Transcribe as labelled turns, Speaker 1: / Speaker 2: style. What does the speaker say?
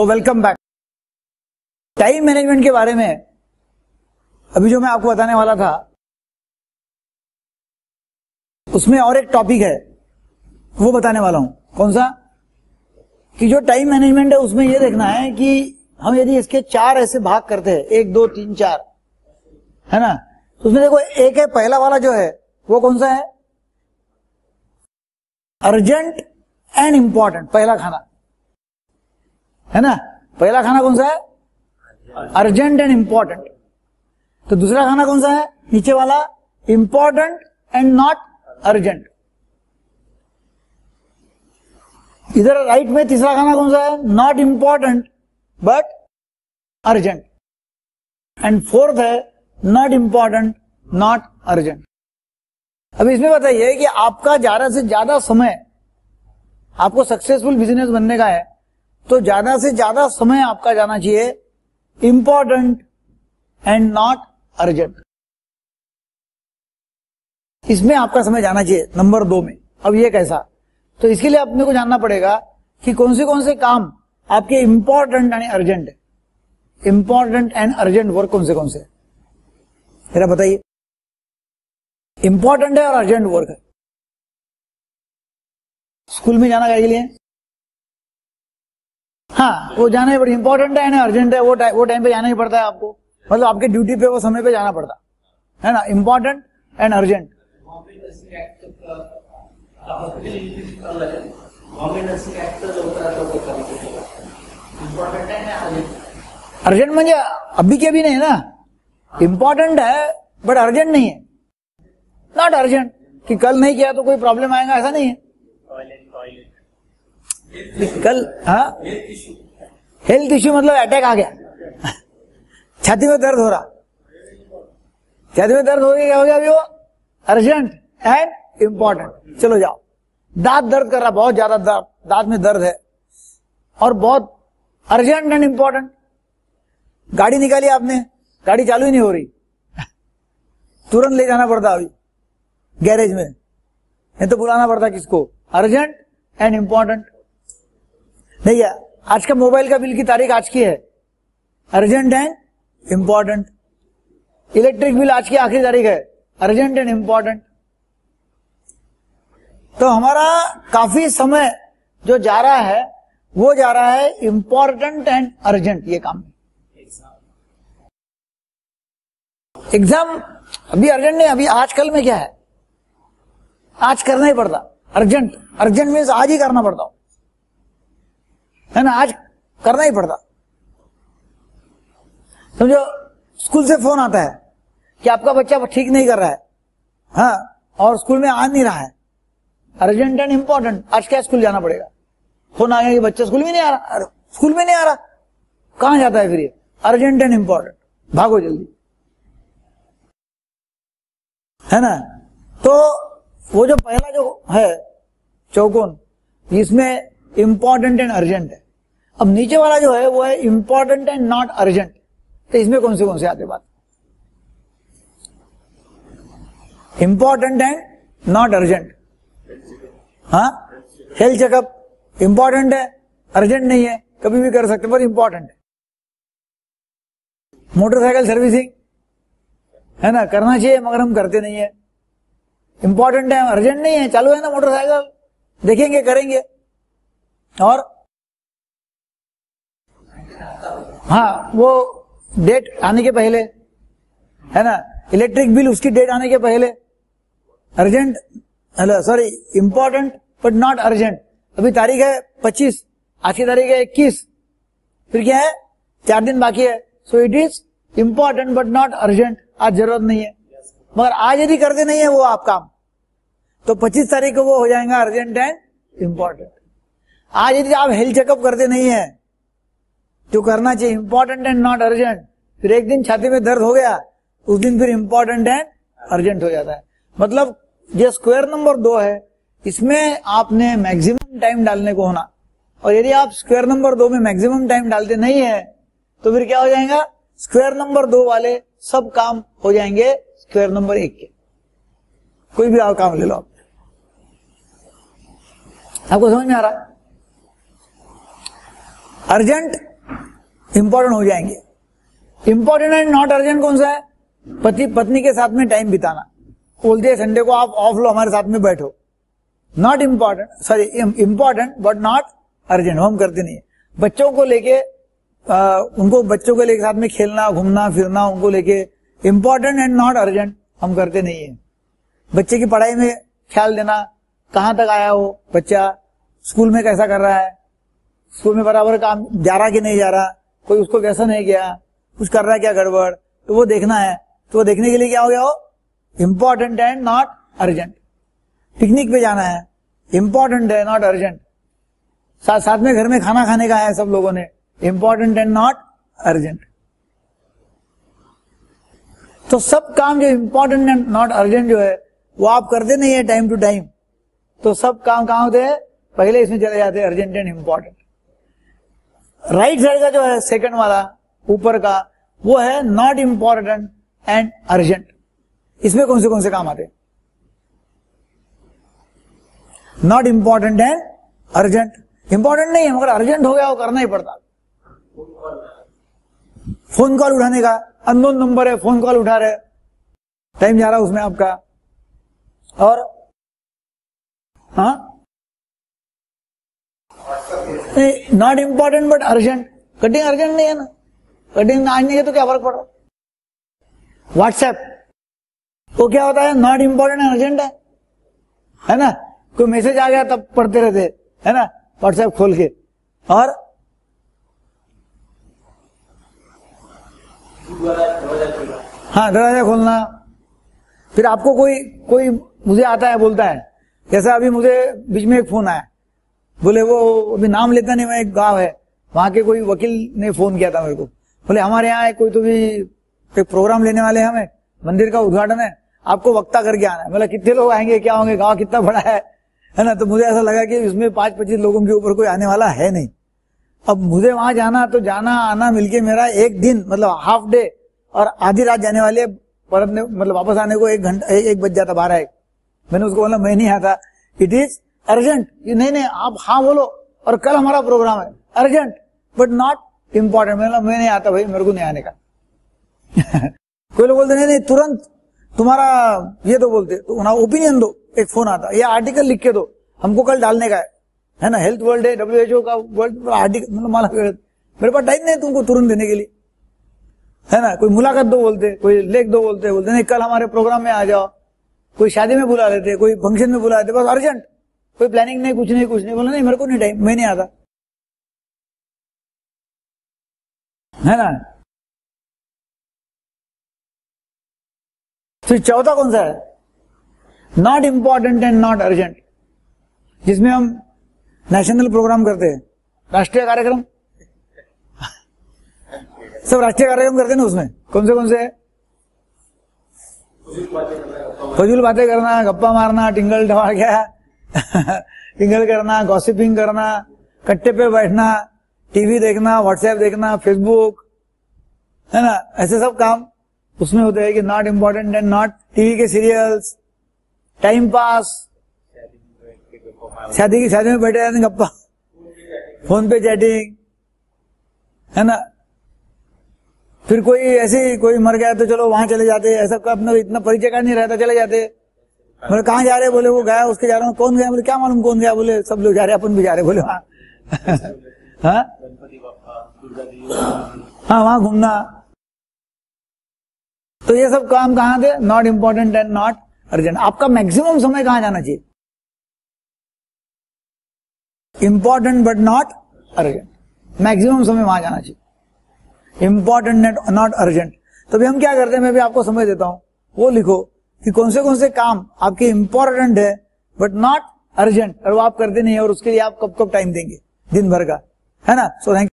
Speaker 1: So welcome back time management के बारे में, अभी जो मैं आपको बताने वाला था, उसमें और एक टॉपिक है, वो बताने वाला हूँ। कौन सा? कि जो टाइम मैनेजमेंट है, उसमें ये देखना है कि हम यदि इसके चार ऐसे भाग करते हैं, एक, दो, तीन, चार, है ना? तो उसमें देखो, एक है, पहला वाला जो है, वो कौन सा है? अर्जेंट एंड इंपॉर्टेंट पहला खाना। है ना? पहला खाना कौन सा है? अर्जेंट एंड इंपॉर्टेंट तो दूसरा खाना कौन सा है? नीचे वाला इंपॉर्टेंट एंड नॉट अर्जेंट। इधर राइट में तीसरा खाना कौन सा है? Not important but urgent. And fourth है, नॉट इंपॉर्टेंट नॉट अर्जेंट। अब इसमें बताइए कि आपका ज़्यादा से ज़्यादा समय आपको सक्सेसफुल बिज़नेस बनने का है। तो ज़्यादा से ज़्यादा समय आपका जाना चाहिए। इंपॉर्टेंट एंड नॉट अर्जेंट इसमें आपका समय जाना चाहिए, नंबर दो में। अब ये कैसा? तो इसके लिए अपने को जानना पड़ेगा कि कौन से कौन से काम आपके इंपॉर्टेंट एंड अर्जेंट है। इंपॉर्टेंट एंड अर्जेंट वर्क कौन से? कौन से मेरा बताइए। इंपॉर्टेंट है और अर्जेंट वर्क है। स्कूल में जाना के लिए हाँ वो जाना ही पड़ता इंपॉर्टेंट है ना अर्जेंट है वो टाइम वो टाइम पे जाना ही पड़ता है आपको। मतलब आपके ड्यूटी पे वो समय पे जाना पड़ता। है ना? इंपॉर्टेंट एंड अर्जेंट अर्जेंट म्हणजे अभी के भी नहीं है ना? इम्पोर्टेंट है बट अर्जेंट नहीं है। नॉट अर्जेंट कि कल नहीं किया तो कोई प्रॉब्लम आएगा ऐसा नहीं है। कल हाँ? हेल्थ इश्यू मतलब अटैक आ गया। छाती में दर्द हो रहा। छाती में दर्द हो गया, क्या हो गया अभी वो? अर्जेंट एंड इंपॉर्टेंट चलो जाओ। दांत दर्द कर रहा, बहुत ज़्यादा दर्द दांत में दर्द है। और बहुत अर्जेंट एंड इंपॉर्टेंट गाड़ी निकाली आपने। गाड़ी चालू ही नहीं हो रही। तुरंत ले जाना पड़ता अभी। गैरेज में। नहीं तो बुलाना पड़ता किसको? अर्जेंट एंड इंपॉर्टेंट नहीं है आज का मोबाइल का बिल की तारीख आज की है। Urgent and important electric bill आज की आखिरी तारीख है। अर्जेंट एंड इंपॉर्टेंट तो हमारा काफ़ी समय जो जा रहा है, वो जा रहा है इंपॉर्टेंट एंड अर्जेंट ये काम। एग्ज़ाम अभी अर्जेंट नहीं, अभी आजकल में क्या है? आज करना ही पड़ता। अर्जेंट अर्जेंट मीन्स आज ही करना पड़ता। है ना, आज करना ही पड़ता। समझो, स्कूल से फ़ोन आता है कि आपका बच्चा ठीक नहीं कर रहा है। हाँ और स्कूल में आ नहीं रहा है। अर्जेंट एंड इंपॉर्टेंट आज क्या स्कूल जाना पड़ेगा? फ़ोन आ गया कि बच्चा स्कूल में नहीं आ रहा। स्कूल में नहीं आ रहा। कहाँ जाता है फिर ये? अर्जेंट एंड इंपॉर्टेंट भागो जल्दी। है ना? तो वो जो पहला जो है, चौकोन, इसमें इंपॉर्टेंट एंड अर्जेंट है। अब नीचे वाला जो है, वो है इंपॉर्टेंट एंड नॉट अर्जेंट तो इसमें कौन से कौन से आते बात? इंपॉर्टेंट एंड नॉट अर्जेंट हाँ? हेल्थ चेकअप इंपॉर्टेंट है अर्जेंट नहीं है, कभी भी कर सकते पर इंपॉर्टेंट है। मोटरसाइकिल सर्विसिंग है ना? करना चाहिए, मगर हम करते नहीं है। इंपॉर्टेंट है अर्जेंट नहीं है, चालू है ना मोटरसाइकिल देखेंगे, करेंगे। और हाँ वो डेट आने के पहले, है ना? इलेक्ट्रिक बिल उसकी डेट आने के पहले। Urgent hello sorry important but not urgent अभी तारीख है पच्चीस, आज की तारीख है इक्कीस। फिर क्या है? चार दिन बाकी है। So it is important but not urgent आज ज़रूरत नहीं है। मगर आज यदि करते नहीं है वो आप काम तो 25 तारीख को वो हो जाएगा अर्जेंट एंड इंपॉर्टेंट आज यदि आप हेल्थ चेकअप करते नहीं है जो करना चाहिए। इंपॉर्टेंट एंड नॉट अर्जेंट फिर एक दिन छाती में दर्द हो गया, उस दिन फिर इंपॉर्टेंट एंड अर्जेंट हो जाता है। मतलब ये स्क्वायर नंबर दो है। इसमें आपने मैक्सिमम टाइम डालने को होना। और यदि आप स्क्वायर नंबर दो में मैक्सिमम टाइम डालते नहीं है तो फिर क्या हो जाएगा? स्क्वायर नंबर दो वाले सब काम हो जाएँगे स्क्वायर नंबर एक के। कोई भी आप काम ले लो आप। आपको समझ में आ रहा अर्जेंट इंपॉर्टेंट हो जाएँगे। इंपॉर्टेंट एंड नॉट अर्जेंट कौन सा है? पति, पत्नी के साथ में टाइम बिताना। बोलते हैं संडे को आप ऑफ़ लो, हमारे साथ में बैठो। Not important sorry important but not urgent हम करते नहीं बच्चों को लेके उनको, बच्चों के लेके साथ में खेलना, घूमना, फिरना, उनको लेके इंपॉर्टेंट एंड नॉट अर्जेंट हम करते नहीं है। बच्चे की पढ़ाई में ख्याल देना, कहाँ तक आया हो बच्चा, स्कूल में कैसा कर रहा है स्कूल में बराबर काम जा रहा कि नहीं जा रहा? कोई उसको व्यसन है क्या। कुछ कर रहा है क्या गड़बड़? तो वो देखना है। तो वो देखने के लिए क्या हो गया हो important and not urgent picnic पे जाना है। इम्पोर्टेंट है नॉट अर्जेंट साथ साथ में घर में खाना खाने का है सब लोगों ने। इम्पोर्टेंट एंड नॉट अर्जेंट तो सब काम जो इम्पोर्टेंट एंड नॉट अर्जेंट जो है, वो आप करते नहीं है टाइम टू टाइम तो सब काम कहाँ होते हैं? पहले इसमें चले जाते हैं urgent and important right side का जो है सेकंड वाला, ऊपर का, वो है नॉट इंपॉर्टेंट एंड अर्जेंट इसमें कौन से कौन से काम आते हैं? Not important and urgent important नहीं है, मगर अर्जेंट हो गया, वो करना ही पड़ता। फ़ोन कॉल उठाने का अननोन नंबर है फ़ोन कॉल उठा रहे। टाइम जा रहा है उसमें आपका। और हाँ? Not important but urgent cutting urgent नहीं है ना? कटिंग आज नहीं है तो क्या फ़र्क पड़ रहा व्हाट्सएप वो क्या होता है? नॉट इंपॉर्टेंट अर्जेंट है। है ना? कोई मैसेज आ गया तब पढ़ते रहते है। ना? व्हाट्सएप खोल के। और? हाँ दरवाज़ा खोलना। फिर आपको कोई कोई मुझे आता है, बोलता है। जैसा अभी मुझे बीच में एक फ़ोन आया। बोले, वो अभी नाम लेता नहीं मैं एक गाँव है। वहाँ के कोई वकील ने फ़ोन किया था मेरे को। बोले, हमारे यहाँ कोई तो भी एक प्रोग्राम लेने वाले हमें। मंदिर का उद्घाटन है। आपको वक्ता करके आना है। बोला, कितने लोग आएँगे? क्या होंगे? गाँव कितना बड़ा है? है ना? तो मुझे ऐसा लगा कि इसमें पाँच पच्चीस लोगों के ऊपर कोई आने वाला है नहीं। अब मुझे वहाँ जाना तो जाना, आना मिलके मेरा एक दिन मतलब हाफ़ डे और आधी रात जाने वाले परत मतलब वापस आने को एक घंटा, एक बज जाता बारह एक। मैंने उसको बोला, मैं नहीं आता। It is urgent. नहीं नहीं, आप हाँ बोलो, और कल हमारा प्रोग्राम है। अर्जेंट बट नॉट इम्पोर्टेंट मैं मैं नहीं आता भाई, मेरे को नहीं आने का। कोई लोग बोलते, नहीं नहीं, तुरंत तुम्हारा ये तो बोलते ओपिनियन दो, एक फ़ोन आता, या आर्टिकल लिख के दो, हमको कल डालने का है। है ना हेल्थ वर्ल्ड है डब्ल्यू एच ओ का वर्ल्ड आर्टिकल मतलब माला मेरे पास टाइम नहीं तुमको तुरंत देने के लिए। है ना, कोई मुलाकात दो बोलते, कोई लेख दो बोलते बोलते, नहीं, कल हमारे प्रोग्राम में आ जाओ। कोई शादी में बुला लेते, कोई फ़ंक्शन में बुला लेते, बस अर्जेंट। कोई प्लानिंग नहीं, कुछ नहीं कुछ नहीं। बोला, नहीं, मेरे को नहीं टाइम मैं नहीं आता। है ना? तो चौथा कौन सा है? Not important and not urgent जिसमें हम नेशनल प्रोग्राम करते हैं। राष्ट्रीय कार्यक्रम? सब राष्ट्रीय कार्यक्रम करते हैं ना उसमें? कौन से कौन से? फजूल बातें करना, गप्पा मारना, टिंगल ढवा गया। टिंगल करना गॉसिपिंग करना कट्टे पे बैठना टीवी देखना व्हाट्सएप देखना फेसबुक है ना ऐसे सब काम उसमें होते हैं कि not important and not TV के सीरियल्स टाइम पास शादी की शादी में बैठे रहते गप्पा, फ़ोन पे चैटिंग है ना? फिर कोई ऐसे कोई मर गया तो चलो वहाँ चले जाते, ऐसा अपना इतना परिचय का नहीं रहता, चले जाते। बोले कहाँ जा रहे बोले, वो गया, उसके जा रहा हूँ। कौन गया? बोले, क्या मालूम कौन गया? बोले, सब लोग जा रहे अपन भी जा रहे बोले वहाँ हाँ? हाँ वहाँ घूमना। तो ये सब काम कहाँ थे? Not important and not urgent आपका मैक्सिमम समय कहाँ जाना चाहिए? Important but not urgent maximum समय वहाँ जाना चाहिए। इंपॉर्टेंट नॉट अर्जेंट तो भी हम क्या करते हैं? मैं भी आपको समझ देता हूँ। वो लिखो। कि कौन से कौन से काम आपके इंपॉर्टेंट है बट नॉट अर्जेंट और वो आप करते नहीं है और उसके लिए आप कब कब टाइम देंगे? दिन भर का। है ना? So thank